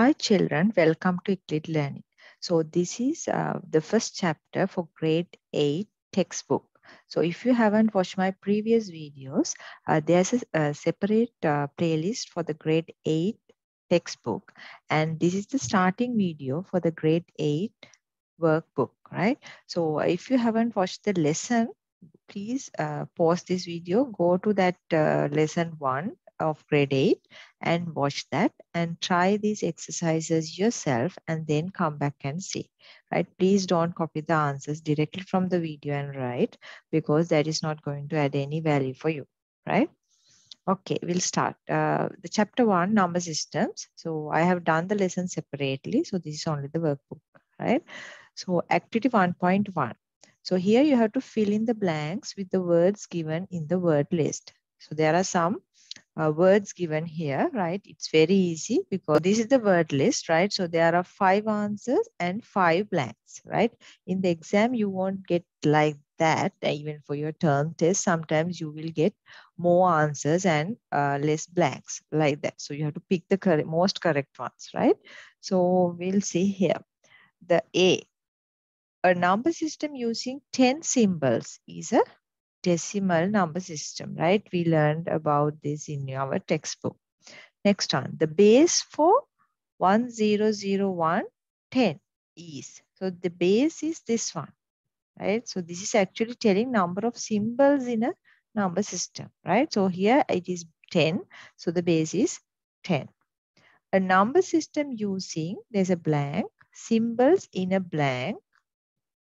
Hi children, welcome to Iklid Learning. So this is uh, the first chapter for grade 8 textbook. So if you haven't watched my previous videos, uh, there's a, a separate uh, playlist for the grade 8 textbook. And this is the starting video for the grade 8 workbook, right? So if you haven't watched the lesson, please uh, pause this video, go to that uh, lesson one of grade 8 and watch that and try these exercises yourself and then come back and see right? Please don't copy the answers directly from the video and write because that is not going to add any value for you right? Okay we'll start. Uh, the chapter one number systems. So i have done the lesson separately. So this is only the workbook right? So activity 1.1 so here you have to fill in the blanks with the words given in the word list. So there are some uh, words given here, right? It's very easy because this is the word list, right? So there are five answers and five blanks, right? In the exam, you won't get like that. Even for your term test, sometimes you will get more answers and uh, less blanks like that. So you have to pick the most correct ones, right? So we'll see here. The A, a number system using 10 symbols is a decimal number system, right? We learned about this in our textbook. Next one, the base for 1001, 10 is. So the base is this one, right? So this is actually telling number of symbols in a number system, right? So here it is 10. So the base is 10. A number system using, there's a blank, symbols in a blank,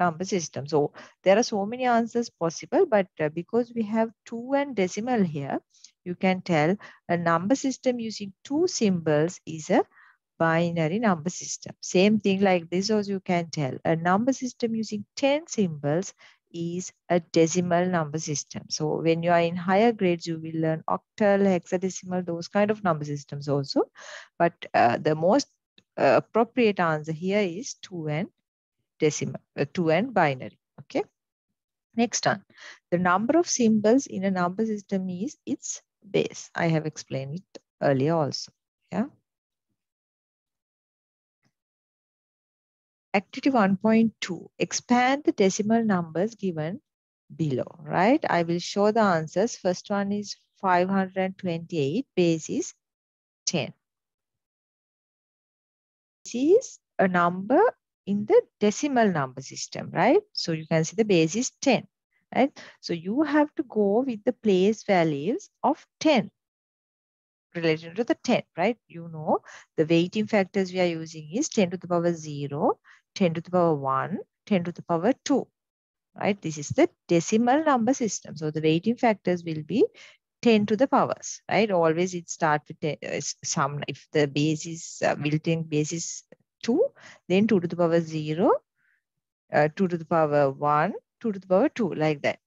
number system. So there are so many answers possible, but uh, because we have two and decimal here, you can tell a number system using two symbols is a binary number system. Same thing like this also you can tell. A number system using 10 symbols is a decimal number system. So when you are in higher grades, you will learn octal, hexadecimal, those kind of number systems also. But uh, the most uh, appropriate answer here is 2 and decimal, uh, 2 and binary. Okay. Next one, the number of symbols in a number system is its base. I have explained it earlier also. Yeah. Activity 1.2, expand the decimal numbers given below, right? I will show the answers. First one is 528, base is 10. This is a number in the decimal number system, right? So you can see the base is 10, right? So you have to go with the place values of 10 related to the 10, right? You know, the weighting factors we are using is 10 to the power 0, 10 to the power 1, 10 to the power 2, right? This is the decimal number system. So the weighting factors will be 10 to the powers, right? Always it starts with uh, some, if the base is, uh, built-in base is 2, then 2 to the power 0, uh, 2 to the power 1, 2 to the power 2, like that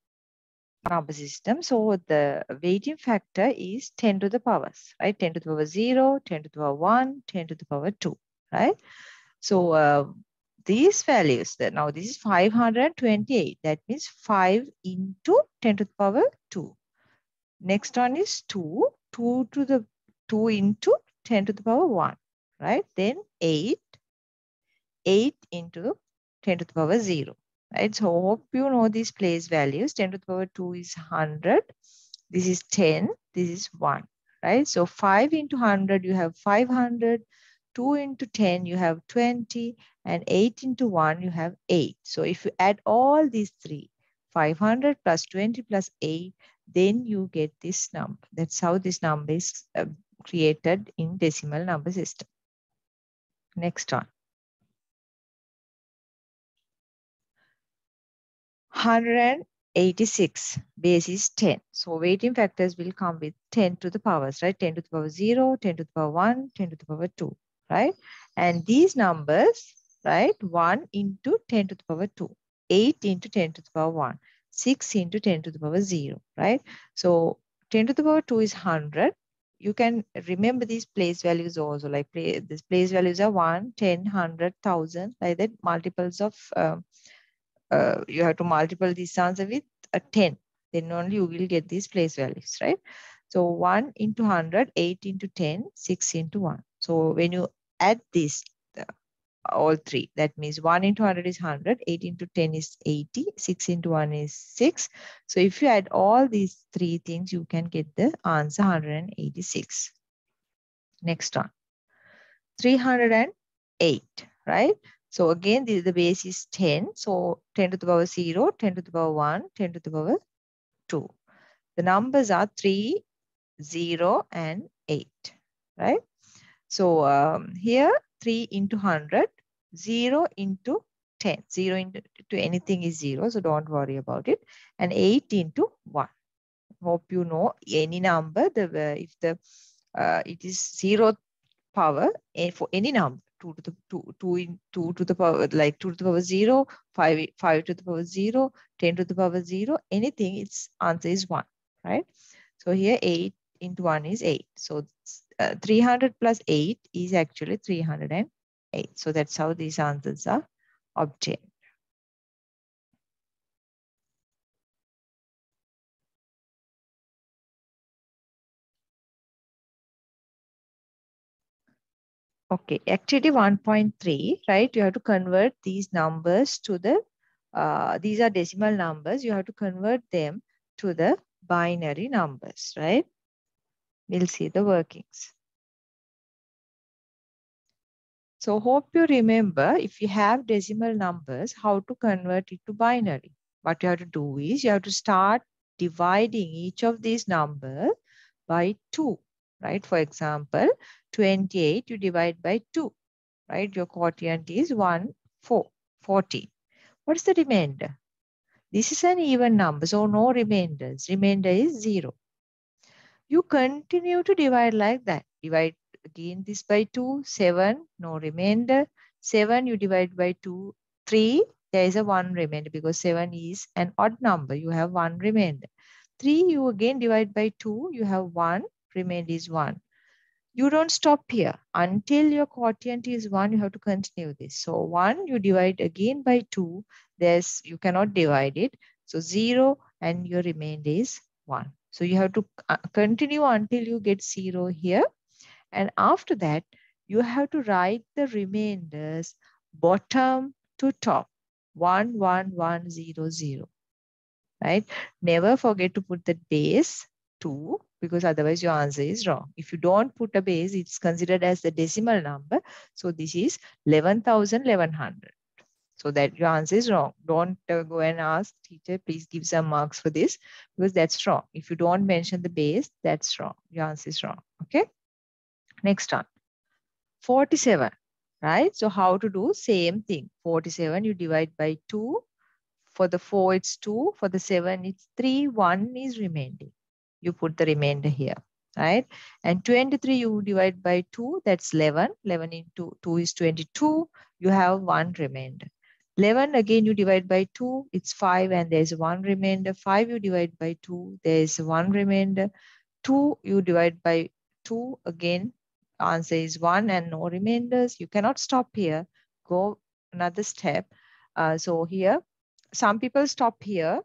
number system. So the weighting factor is 10 to the powers, right? 10 to the power 0, 10 to the power 1, 10 to the power 2, right? So uh, these values, that now this is 528. That means 5 into 10 to the power 2. Next one is 2, 2 to the 2 into 10 to the power 1, right? Then 8, 8 into 10 to the power 0. Right? So hope you know these place values. 10 to the power 2 is 100. This is 10. This is 1. Right? So 5 into 100, you have 500. 2 into 10, you have 20. And 8 into 1, you have 8. So if you add all these three, 500 plus 20 plus 8, then you get this number. That's how this number is uh, created in decimal number system. Next one. 186 base is 10. So weighting factors will come with 10 to the powers, right? 10 to the power 0, 10 to the power 1, 10 to the power 2, right? And these numbers, right? 1 into 10 to the power 2, 8 into 10 to the power 1, 6 into 10 to the power 0, right? So 10 to the power 2 is 100. You can remember these place values also, like play, these place values are 1, 10, 100, 1000, like that, multiples of um, uh, you have to multiply this answer with a 10 then only you will get these place values right so 1 into 100 8 into 10 6 into 1 so when you add this uh, all three. That means 1 into 100 is 100, 8 into 10 is 80, 6 into 1 is 6. So if you add all these three things, you can get the answer 186. Next one. 308, right? So again, the, the base is 10. So 10 to the power 0, 10 to the power 1, 10 to the power 2. The numbers are 3, 0, and 8, right? So um, here 3 into 100, 0 into 10. 0 into anything is 0, so don't worry about it. And 8 into 1. Hope you know any number, the if the uh, it is 0 power eh, for any number 2 to the 2, 2 in 2 to the power like 2 to the power 0 5 5 to the power 0 10 to the power 0 anything its answer is 1 right? So here 8 into 1 is 8 so uh, 300 plus 8 is actually 308 so that's how these answers are obtained Okay, activity 1.3, right? You have to convert these numbers to the, uh, these are decimal numbers. You have to convert them to the binary numbers, right? We'll see the workings. So hope you remember if you have decimal numbers, how to convert it to binary. What you have to do is you have to start dividing each of these numbers by 2 right? For example, 28 you divide by 2, right? Your quotient is 1, 4, 14. What is the remainder? This is an even number, so no remainders. Remainder is 0. You continue to divide like that. Divide again this by 2, 7, no remainder. 7 you divide by 2, 3, there is a 1 remainder because 7 is an odd number. You have 1 remainder. 3 you again divide by 2, you have 1 remained is 1. You don't stop here. Until your quotient is 1, you have to continue this. So 1, you divide again by 2. There's You cannot divide it. So 0 and your remainder is 1. So you have to uh, continue until you get 0 here. And after that, you have to write the remainders bottom to top. 1, 1, 1, 0, 0. Right? Never forget to put the base 2 because otherwise your answer is wrong. If you don't put a base, it's considered as the decimal number. So this is 11,1100. So that your answer is wrong. Don't uh, go and ask teacher, please give some marks for this because that's wrong. If you don't mention the base, that's wrong. Your answer is wrong. Okay. Next one. 47, right? So how to do same thing. 47, you divide by 2. For the 4, it's 2. For the 7, it's 3. 1 is remaining you put the remainder here, right? And 23 you divide by 2, that's 11. 11 into 2 is 22. You have one remainder. 11 again you divide by 2, it's 5 and there's one remainder. 5 you divide by 2, there's one remainder. 2 you divide by 2, again answer is 1 and no remainders. You cannot stop here. Go another step. Uh, so here, some people stop here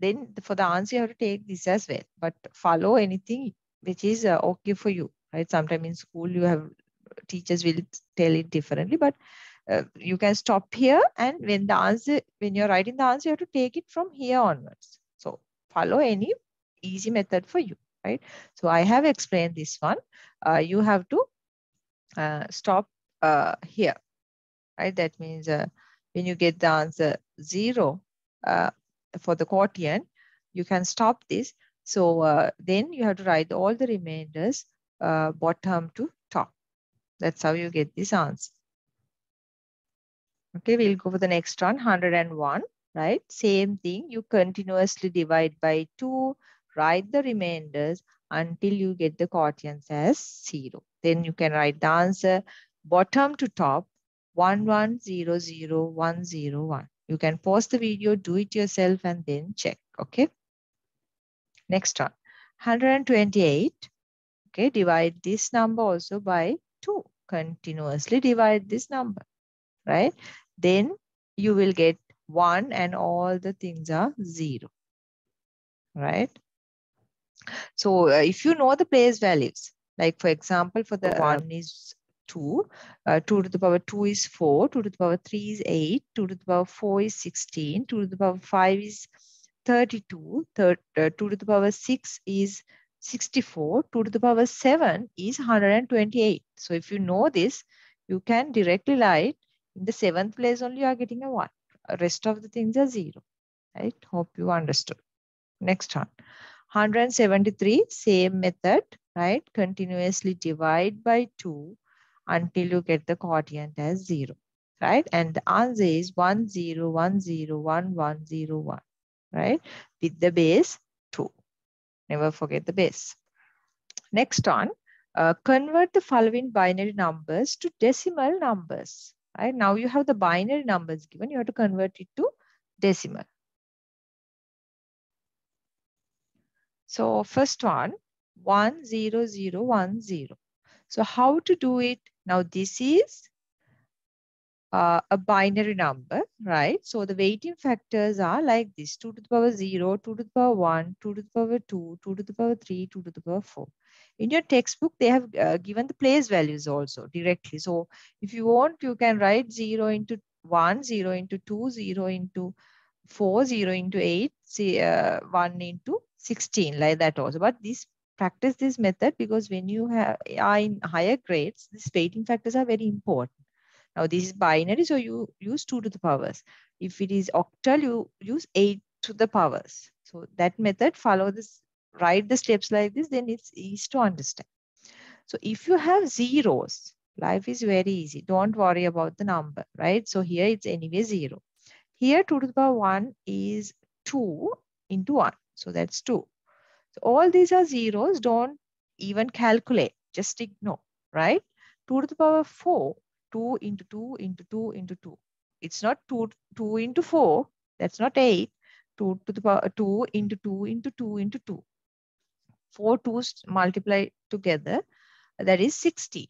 then for the answer, you have to take this as well. But follow anything which is uh, okay for you, right? Sometimes in school, you have teachers will tell it differently, but uh, you can stop here. And when the answer, when you're writing the answer, you have to take it from here onwards. So follow any easy method for you, right? So I have explained this one. Uh, you have to uh, stop uh, here, right? That means uh, when you get the answer zero, for the quotient, you can stop this. So uh, then you have to write all the remainders uh, bottom to top. That's how you get this answer. Okay, we'll go for the next one, 101, right? Same thing, you continuously divide by 2, write the remainders until you get the quotients as 0. Then you can write the answer bottom to top, 1100, you can pause the video, do it yourself, and then check, okay? Next one, 128. Okay, divide this number also by 2. Continuously divide this number, right? Then you will get 1 and all the things are 0, right? So uh, if you know the place values, like for example, for the 1 is 2. Uh, 2 to the power 2 is 4. 2 to the power 3 is 8. 2 to the power 4 is 16. 2 to the power 5 is 32. Third, uh, 2 to the power 6 is 64. 2 to the power 7 is 128. So if you know this, you can directly write in the seventh place only you are getting a 1. Rest of the things are 0. Right? Hope you understood. Next one. 173, same method, right? Continuously divide by 2 until you get the quotient as 0, right? And the answer is 1, 0, 1, 0, 1, 1, 0, 1, right? With the base 2. Never forget the base. Next one, uh, convert the following binary numbers to decimal numbers, right? Now you have the binary numbers given, you have to convert it to decimal. So first one, 10010. So how to do it? Now this is uh, a binary number, right? So the weighting factors are like this, 2 to the power 0, 2 to the power 1, 2 to the power 2, 2 to the power 3, 2 to the power 4. In your textbook, they have uh, given the place values also directly. So if you want, you can write 0 into 1, 0 into 2, 0 into 4, 0 into 8, see, uh, 1 into 16 like that also. But this practice this method because when you have, are in higher grades, these weighting factors are very important. Now this is binary, so you use 2 to the powers. If it is octal, you use 8 to the powers. So that method, follow this, write the steps like this, then it's easy to understand. So if you have zeros, life is very easy. Don't worry about the number, right? So here it's anyway 0. Here 2 to the power 1 is 2 into 1. So that's 2. So all these are zeros. Don't even calculate. Just ignore, right? 2 to the power 4, 2 into 2 into 2 into 2. It's not 2, 2 into 4. That's not 8. 2 to the power 2 into 2 into 2 into 2. 4 2's multiply together. That is 60,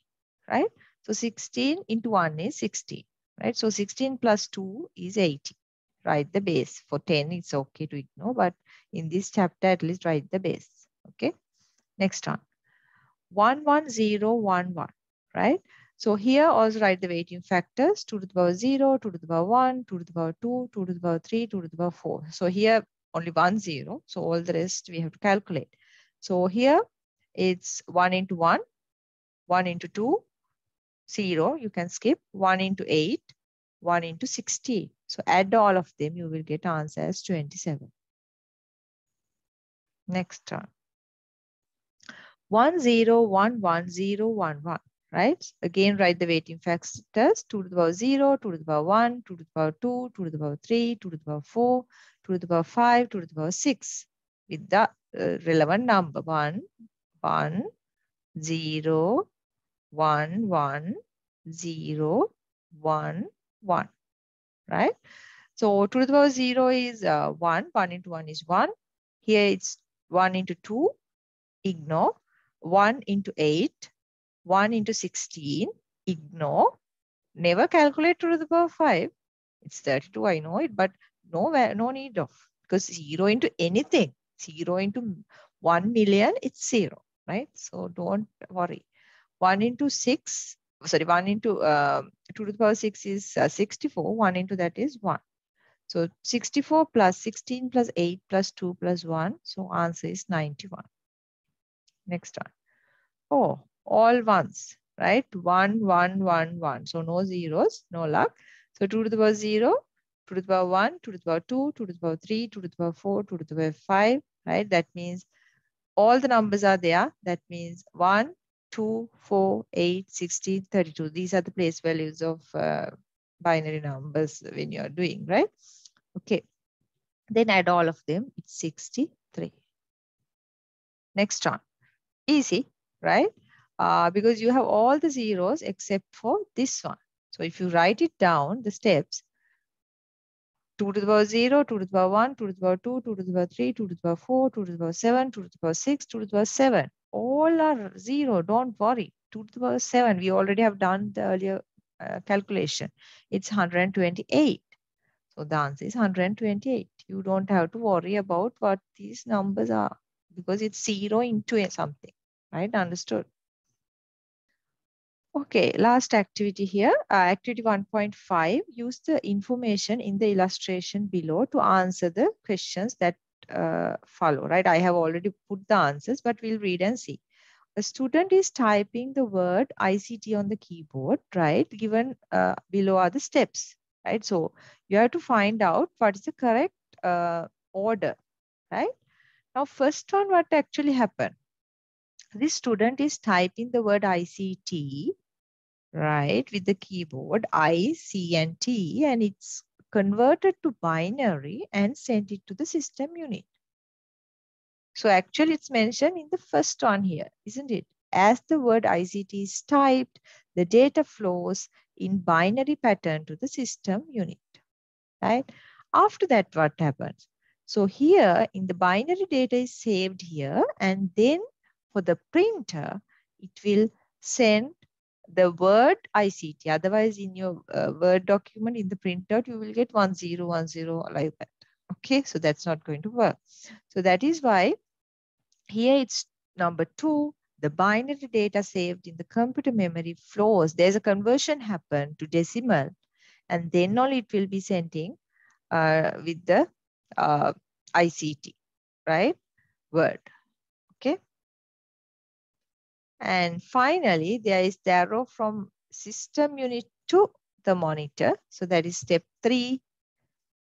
right? So 16 into 1 is 16, right? So 16 plus 2 is 80 write the base. For 10, it's okay to ignore, but in this chapter, at least write the base. Okay. Next one. 11011, right? So here also write the weighting factors 2 to the power 0, 2 to the power 1, 2 to the power 2, 2 to the power 3, 2 to the power 4. So here only one zero. So all the rest we have to calculate. So here it's 1 into 1, 1 into 2, 0. You can skip 1 into 8, 1 into 60. So add all of them, you will get answer as 27. Next one. 1011011, right? Again, write the weighting factors 2 to the power 0, 2 to the power 1, 2 to the power 2, 2 to the power 3, 2 to the power 4, 2 to the power 5, 2 to the power 6 with the uh, relevant number 1, 1, 0, 1, 1, 0, 1, 1, right? So 2 to the power 0 is uh, 1, 1 into 1 is 1. Here it's 1 into 2, ignore. 1 into 8, 1 into 16, ignore. Never calculate 2 to the power 5. It's 32, I know it, but no, no need of, because 0 into anything, 0 into 1 million, it's 0, right? So don't worry. 1 into 6, sorry, 1 into uh, 2 to the power 6 is uh, 64. 1 into that is 1. So 64 plus 16 plus 8 plus 2 plus 1. So answer is 91. Next one. Oh, all ones, right? 1, 1, 1, 1. So no zeros, no luck. So 2 to the power 0, 2 to the power 1, 2 to the power 2, 2 to the power 3, 2 to the power 4, 2 to the power 5, right? That means all the numbers are there. That means 1, 2, 4, 8, 16, 32. These are the place values of uh, binary numbers when you're doing, right? Okay. Then add all of them. It's 63. Next one. Easy, right? Uh, because you have all the zeros except for this one. So if you write it down, the steps, 2 to the power 0, 2 to the power 1, 2 to the power 2, 2 to the power 3, 2 to the power 4, 2 to the power 7, 2 to the power 6, 2 to the power 7 all are zero. Don't worry. 2 to the power 7. We already have done the earlier uh, calculation. It's 128. So the answer is 128. You don't have to worry about what these numbers are because it's zero into something, right? Understood? Okay, last activity here. Uh, activity 1.5, use the information in the illustration below to answer the questions that uh, follow, right? I have already put the answers, but we'll read and see. A student is typing the word ICT on the keyboard, right? Given uh, below are the steps, right? So you have to find out what is the correct uh, order, right? Now, first one, what actually happened? This student is typing the word ICT right, with the keyboard I, C, and T, and it's converted to binary and sent it to the system unit. So actually it's mentioned in the first one here, isn't it? As the word ICT is typed, the data flows in binary pattern to the system unit, right? After that, what happens? So here in the binary data is saved here, and then for the printer, it will send the word ICT. Otherwise, in your uh, Word document, in the printout, you will get 1010 like that. Okay, so that's not going to work. So that is why here it's number two, the binary data saved in the computer memory flows. There's a conversion happen to decimal, and then only it will be sending uh, with the uh, ICT, right? Word. Okay. And finally, there is the arrow from system unit to the monitor. So that is step three.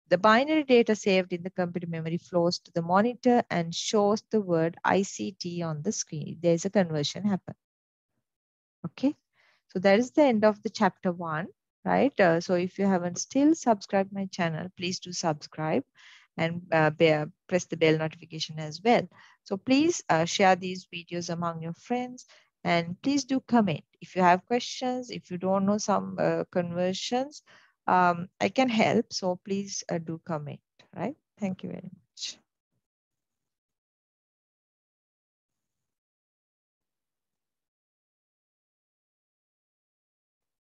The binary data saved in the computer memory flows to the monitor and shows the word ICT on the screen. There is a conversion happen. Okay. So that is the end of the chapter one, right? Uh, so if you haven't still subscribed my channel, please do subscribe and uh, bear, press the bell notification as well. So please uh, share these videos among your friends and please do comment. If you have questions, if you don't know some uh, conversions, um, I can help. So please uh, do comment, right? Thank you very much.